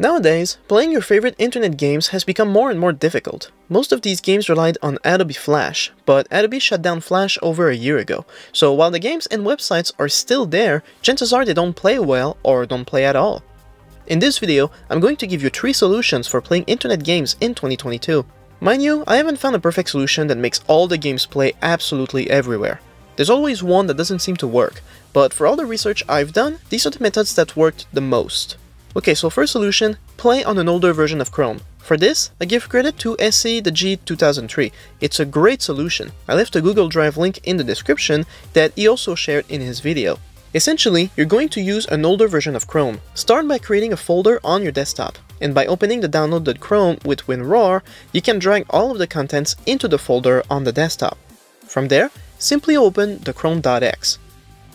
Nowadays, playing your favorite internet games has become more and more difficult. Most of these games relied on Adobe Flash, but Adobe shut down Flash over a year ago, so while the games and websites are still there, chances are they don't play well or don't play at all. In this video, I'm going to give you 3 solutions for playing internet games in 2022. Mind you, I haven't found a perfect solution that makes all the games play absolutely everywhere. There's always one that doesn't seem to work, but for all the research I've done, these are the methods that worked the most. Okay, so first solution, play on an older version of Chrome. For this, I give credit to SE TheG2003. It's a great solution. I left a Google Drive link in the description that he also shared in his video. Essentially, you're going to use an older version of Chrome. Start by creating a folder on your desktop, and by opening the downloaded Chrome with WinRAR, you can drag all of the contents into the folder on the desktop. From there, simply open the chrome.exe.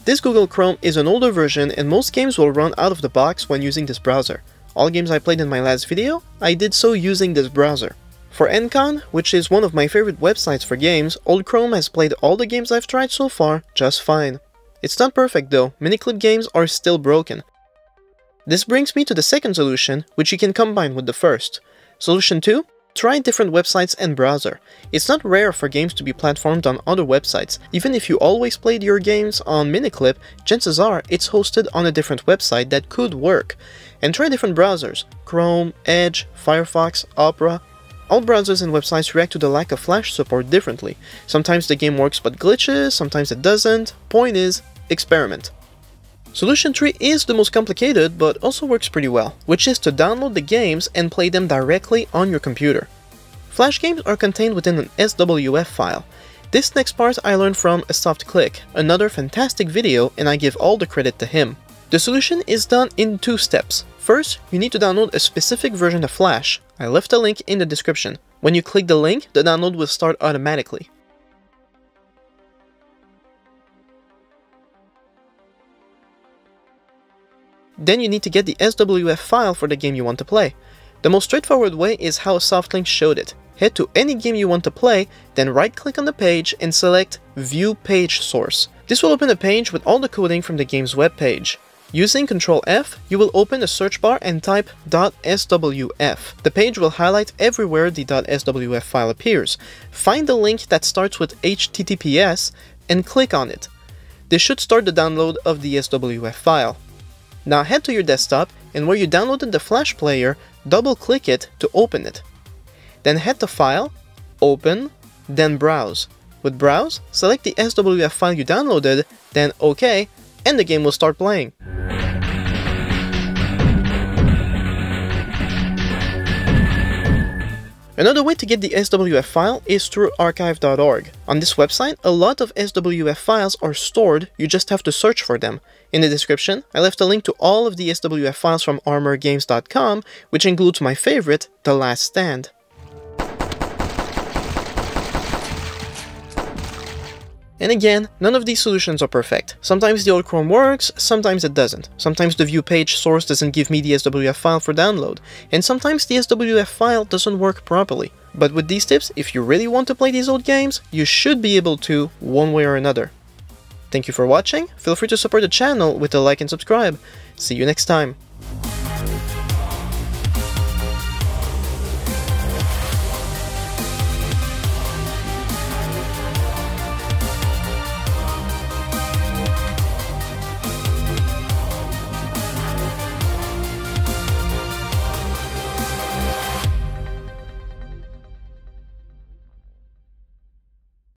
This Google Chrome is an older version and most games will run out of the box when using this browser. All games I played in my last video, I did so using this browser. For Andkon, which is one of my favorite websites for games, Old Chrome has played all the games I've tried so far just fine. It's not perfect though, miniclip games are still broken. This brings me to the second solution, which you can combine with the first. Solution 2 Try different websites and browser. It's not rare for games to be platformed on other websites. Even if you always played your games on Miniclip, chances are it's hosted on a different website that could work. And try different browsers. Chrome, Edge, Firefox, Opera. All browsers and websites react to the lack of Flash support differently. Sometimes the game works but glitches, sometimes it doesn't. Point is, experiment. Solution 3 is the most complicated, but also works pretty well, which is to download the games and play them directly on your computer. Flash games are contained within an SWF file. This next part I learned from AsoftClick, another fantastic video and I give all the credit to him. The solution is done in two steps. First, you need to download a specific version of Flash. I left a link in the description. When you click the link, the download will start automatically. Then you need to get the SWF file for the game you want to play. The most straightforward way is how SoftLink showed it. Head to any game you want to play, then right-click on the page and select View Page Source. This will open a page with all the coding from the game's web page. Using Ctrl F, you will open a search bar and type .swf. The page will highlight everywhere the .swf file appears. Find the link that starts with HTTPS and click on it. This should start the download of the SWF file. Now head to your desktop and where you downloaded the Flash player, double click it to open it. Then head to File, Open, then Browse. With Browse, select the SWF file you downloaded, then OK, and the game will start playing. Another way to get the SWF file is through archive.org. On this website, a lot of SWF files are stored, you just have to search for them. In the description, I left a link to all of the SWF files from armorgames.com, which includes my favorite, The Last Stand. And again, none of these solutions are perfect. Sometimes the old Chrome works, sometimes it doesn't. Sometimes the view page source doesn't give me the SWF file for download, and sometimes the SWF file doesn't work properly. But with these tips, if you really want to play these old games, you should be able to, one way or another. Thank you for watching, feel free to support the channel with a like and subscribe. See you next time.